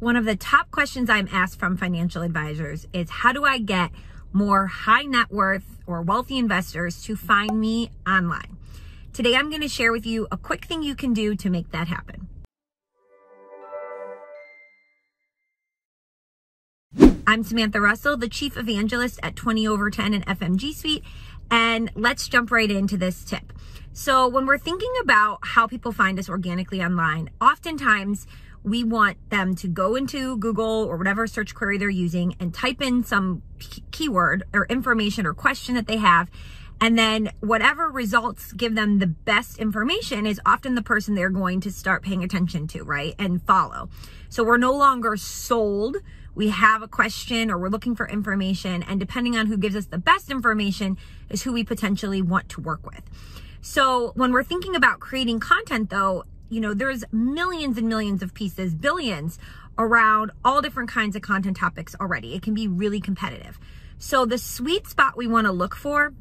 one of the top questions I'm asked from financial advisors is how do I get more high net worth or wealthy investors to find me online? Today, I'm going to share with you a quick thing you can do to make that happen. I'm Samantha Russell, the Chief Evangelist at Twenty Over Ten and FMG Suite, and let's jump right into this tip. So, when we're thinking about how people find us organically online, oftentimes we want them to go into Google or whatever search query they're using and type in some keyword or information or question that they have. And then whatever results give them the best information is often the person they're going to start paying attention to, right? And follow. So we're no longer sold. We have a question or we're looking for information. And depending on who gives us the best information is who we potentially want to work with. So when we're thinking about creating content though, you know, there's millions and millions of pieces, billions around all different kinds of content topics already. It can be really competitive. So the sweet spot we want to look for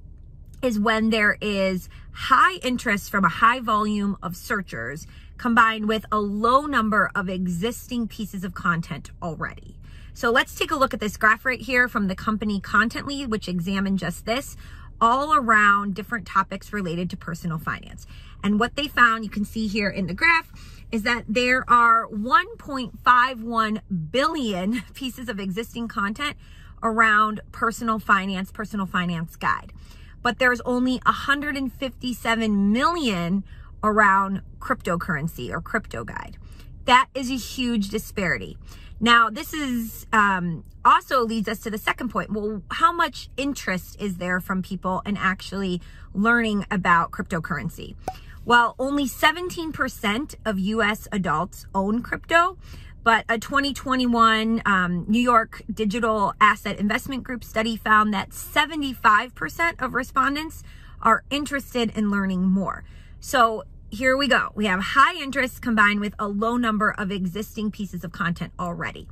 is when there is high interest from a high volume of searchers combined with a low number of existing pieces of content already. So let's take a look at this graph right here from the company Content Lead, which examined just this all around different topics related to personal finance. And what they found, you can see here in the graph, is that there are 1.51 billion pieces of existing content around personal finance, personal finance guide. But there's only 157 million around cryptocurrency or crypto guide. That is a huge disparity. Now, this is um, also leads us to the second point. Well, how much interest is there from people in actually learning about cryptocurrency? Well, only 17% of US adults own crypto, but a 2021 um, New York Digital Asset Investment Group study found that 75% of respondents are interested in learning more. So here we go. We have high interest combined with a low number of existing pieces of content already.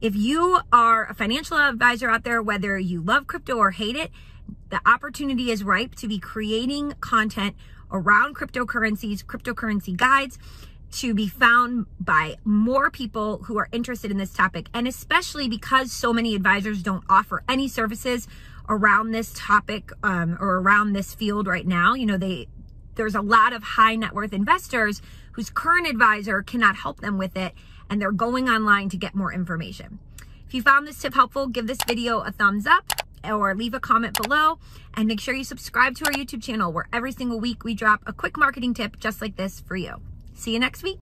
If you are a financial advisor out there, whether you love crypto or hate it, the opportunity is ripe to be creating content around cryptocurrencies, cryptocurrency guides to be found by more people who are interested in this topic. And especially because so many advisors don't offer any services around this topic um, or around this field right now. You know, they there's a lot of high net worth investors whose current advisor cannot help them with it and they're going online to get more information. If you found this tip helpful, give this video a thumbs up or leave a comment below and make sure you subscribe to our YouTube channel where every single week we drop a quick marketing tip just like this for you. See you next week.